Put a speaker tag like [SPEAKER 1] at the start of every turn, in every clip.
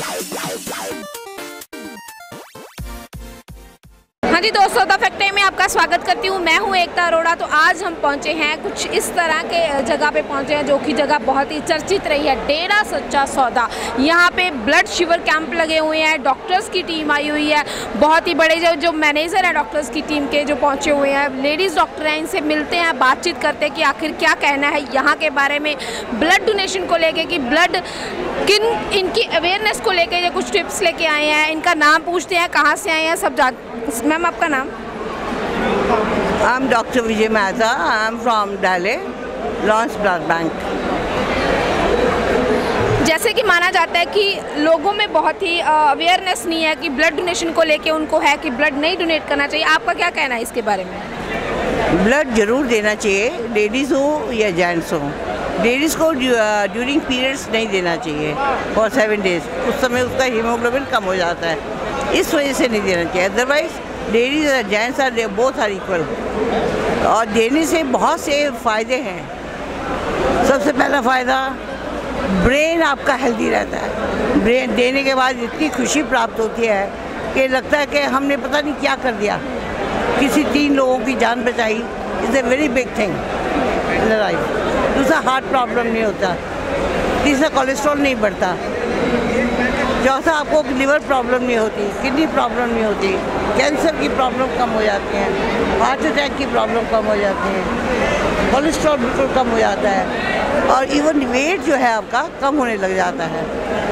[SPEAKER 1] Bye. हाँ जी दोस्तों, the factory में आपका स्वागत करती हूँ। मैं हूँ एकता अरोड़ा तो आज हम पहुँचे हैं कुछ इस तरह के जगह पे पहुँचे हैं जो कि जगह बहुत ही चर्चित रही है। डेरा सच्चा सौदा, यहाँ पे ब्लड शिवर कैंप लगे हुए हैं, डॉक्टर्स की टीम आई हुई है। बहुत ही बड़े जो जो मैनेजर हैं डॉक्टर्स की टीम के जो पहुँचे हुए हैं। लेडीज़ डॉक्टर हैं, इनसे मिलते हैं, बातचीत करते हैं कि आखिर क्या कहना है। यहाँ के बारे में ब्लड डोनेशन को लेके कि ब्लड किन, इनकी अवेयरनेस को लेके ये कुछ टिप्स लेके आए हैं, इनका नाम पूछते हैं, कहाँ से आए हैं, सब मैम आपका नाम?
[SPEAKER 2] I am doctor Vijay Vijay I am from Dale, Lions blood bank
[SPEAKER 1] जैसे कि माना जाता है कि लोगों में बहुत ही अवेयरनेस नहीं है कि ब्लड डोनेशन को लेके उनको है कि ब्लड नहीं डोनेट करना चाहिए। आपका क्या कहना है इसके बारे में?
[SPEAKER 2] ब्लड ज़रूर देना चाहिए। लेडीज़ हो या जेंट्स हो। लेडीज़ को ड्यूरिंग पीरियड्स नहीं देना चाहिए। फॉर सेवन डेज़ उस समय उसका हीमोग्लोबिन कम हो जाता है। इस वजह से नहीं देना चाहिए। अदरवाइज़ लेडीज़ और gents are both are equal और देने से बहुत से फ़ायदे हैं। सबसे पहला फ़ायदा ब्रेन आपका हेल्दी रहता है। ब्रेन देने के बाद इतनी खुशी प्राप्त होती है कि लगता है कि हमने पता नहीं क्या कर दिया। किसी तीन लोगों की जान बचाई। Is a very big thing life दूसरा हार्ट प्रॉब्लम नहीं होता। तीसरा कोलेस्ट्रॉल नहीं बढ़ता। चौथा आपको लिवर प्रॉब्लम नहीं होती किडनी प्रॉब्लम नहीं होती कैंसर की प्रॉब्लम कम हो जाती है हार्ट अटैक की प्रॉब्लम कम हो जाती है कोलेस्ट्रॉल बिल्कुल कम हो जाता है, और इवन वेट जो है आपका कम होने लग जाता है।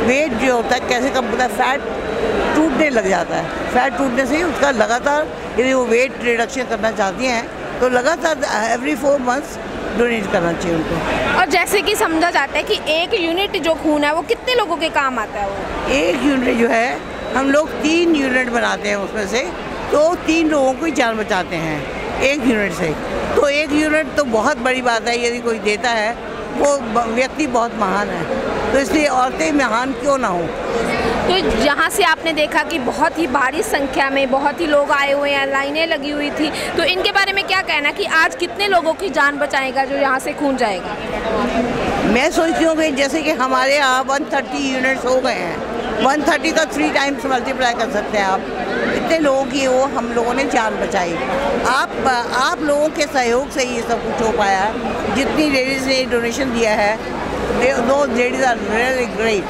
[SPEAKER 2] वेट जो होता है, कैसे कम होता है? फैट टूटने लग जाता है। फैट टूटने से ही उसका लगातार, यदि वो वेट रिडक्शन करना चाहती हैं तो लगातार एवरी फोर मंथ्स डोनेट करना चाहिए उनको।
[SPEAKER 1] और जैसे कि समझा जाता है कि एक यूनिट जो खून है वो कितने लोगों के काम आता है वो?
[SPEAKER 2] एक यूनिट जो है हम लोग तीन यूनिट बनाते हैं उसमें से तो तीन लोगों की जान बचाते हैं एक यूनिट से। तो एक यूनिट तो बहुत बड़ी बात है यदि कोई देता है वो व्यक्ति बहुत महान है। तो इसलिए औरतें महान क्यों ना हो?
[SPEAKER 1] तो यहाँ से आपने देखा कि बहुत ही भारी संख्या में बहुत ही लोग आए हुए हैं लाइनें लगी हुई थी तो इनके बारे में क्या कहना कि आज कितने लोगों की जान बचाएगा जो यहाँ से खून जाएगा?
[SPEAKER 2] मैं सोचती हूँ कि जैसे कि हमारे यहाँ वन थर्टी यूनिट्स हो गए हैं वन थर्टी का थ्री टाइम्स मल्टीप्लाई कर सकते हैं आप। इतने लोगों की वो हम लोगों ने जान बचाई। आप आप लोगों के सहयोग से ये सब कुछ हो पाया। जितनी लेडीज़ ने डोनेशन दिया है दो लेडीज़ आर रियली ग्रेट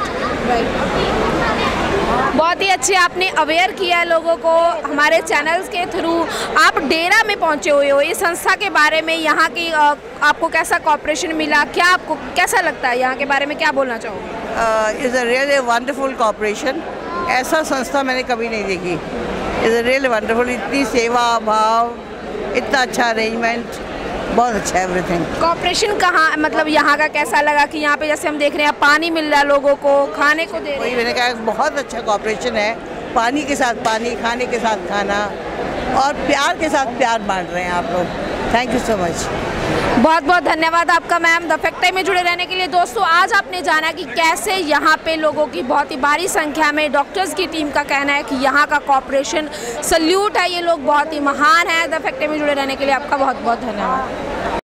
[SPEAKER 1] बहुत ही अच्छे आपने अवेयर किया है लोगों को हमारे चैनल्स के थ्रू आप डेरा में पहुँचे हुए हो, इस संस्था के बारे में, यहाँ की आपको कैसा कॉपरेशन मिला? क्या आपको, कैसा लगता है यहाँ के बारे में? क्या बोलना चाहोगे?
[SPEAKER 2] Is a real wonderful cooperation ऐसा संस्था मैंने कभी नहीं देखी। इज़ अ रियल वंडरफुल इतनी सेवा, भाव, इतना अच्छा अरेंजमेंट बहुत अच्छा एवरीथिंग
[SPEAKER 1] कॉपरेशन कहाँ मतलब यहाँ का कैसा लगा कि यहाँ पे जैसे हम देख रहे हैं पानी मिल रहा है लोगों को खाने को दे
[SPEAKER 2] रहे मैंने कहा बहुत अच्छा कॉपरेशन है। पानी के साथ पानी खाने के साथ खाना और प्यार के साथ प्यार बांट रहे हैं आप लोग। थैंक यू सो मच
[SPEAKER 1] बहुत बहुत धन्यवाद आपका, मैम। द फैक्ट्री में जुड़े रहने के लिए दोस्तों, आज आपने जाना कि कैसे यहाँ पे लोगों की बहुत ही भारी संख्या में डॉक्टर्स की टीम का कहना है कि यहाँ का कॉपरेशन सल्यूट है। ये लोग बहुत ही महान है। द फैक्ट्री में जुड़े रहने के लिए आपका बहुत बहुत धन्यवाद।